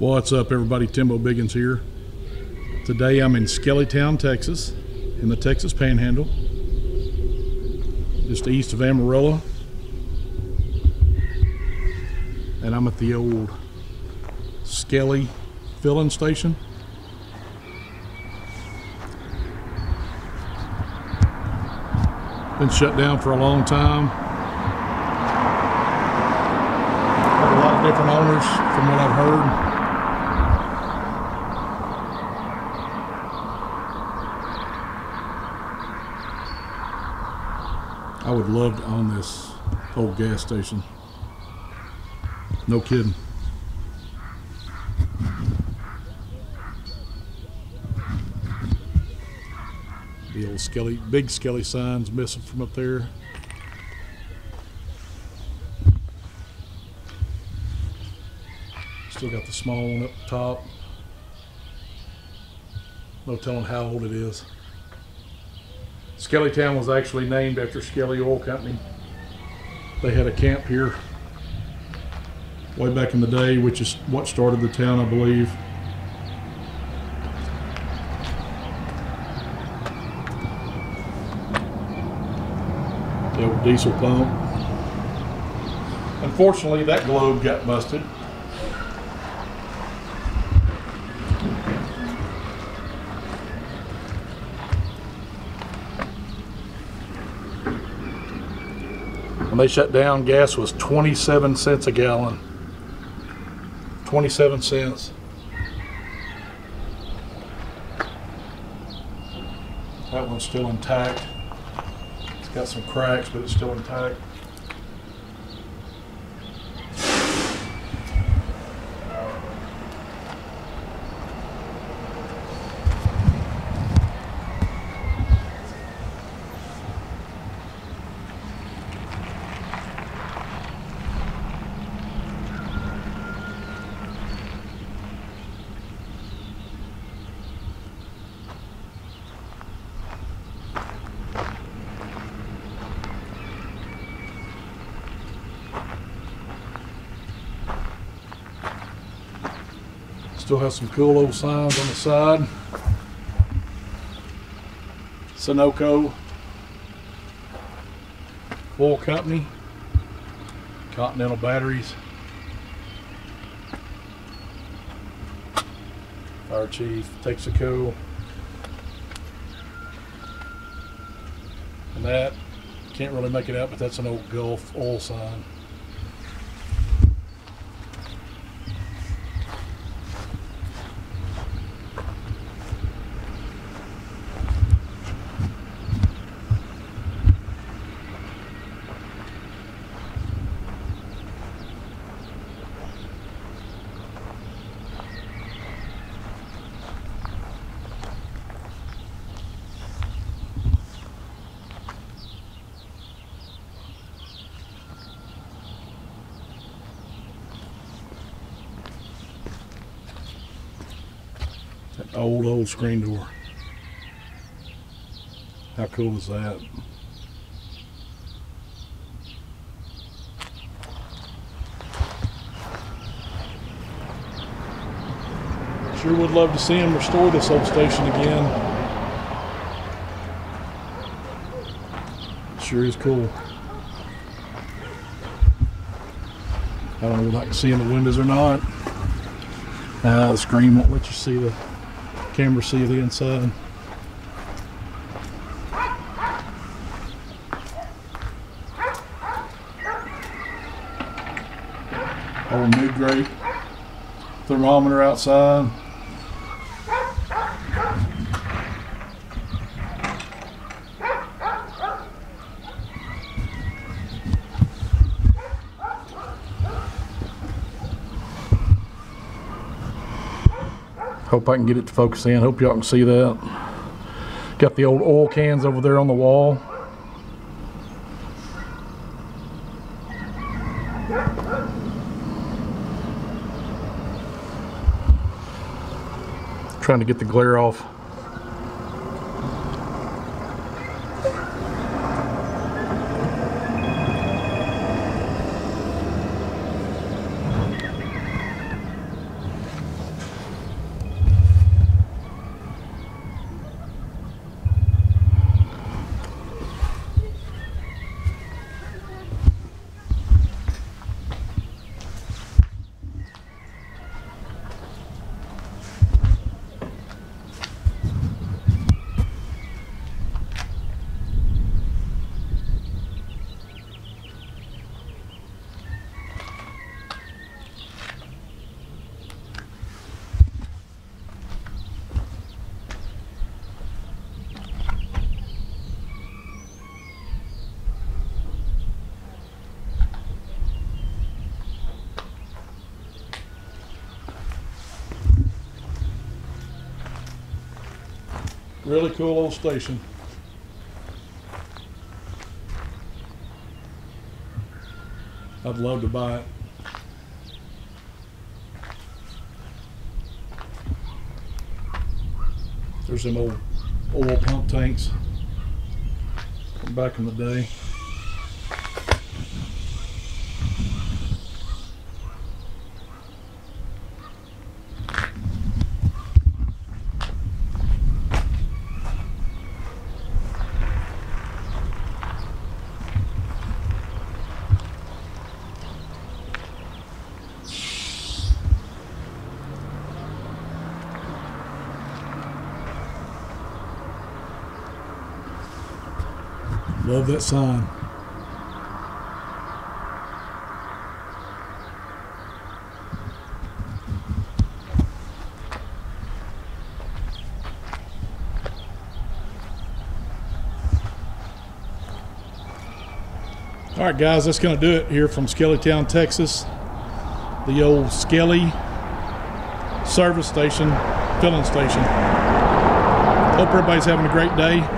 What's up, everybody? Timbo Biggins here. Today I'm in Skellytown, Texas, in the Texas Panhandle, just east of Amarillo. And I'm at the old Skelly filling station. Been shut down for a long time. Have a lot of different owners from what I've heard. Would love to own this old gas station. No kidding. The old Skelly, big Skelly signs missing from up there. Still got the small one up top. No telling how old it is. Skellytown was actually named after Skelly Oil Company. They had a camp here way back in the day, which is what started the town, I believe. The old diesel pump. Unfortunately, that globe got busted. When they shut down, gas was 27 cents a gallon. 27 cents. That one's still intact. It's got some cracks, but it's still intact. Still has some cool old signs on the side. Sunoco Oil Company, Continental Batteries, Fire Chief, Texaco, and that, can't really make it out, but that's an old Gulf oil sign. Old, old screen door. How cool is that? Sure would love to see him restore this old station again. Sure is cool. I don't know if I can see in the windows or not. Uh, the screen won't let you see the camera see the inside. Old Nu-Grape thermometer outside. Hope I can get it to focus in. Hope y'all can see that. Got the old oil cans over there on the wall. Trying to get the glare off. Really cool old station. I'd love to buy it. There's some old oil pump tanks from back in the day. Love that sign. All right, guys, that's going to do it here from Skellytown, Texas. The old Skelly service station, filling station. Hope everybody's having a great day.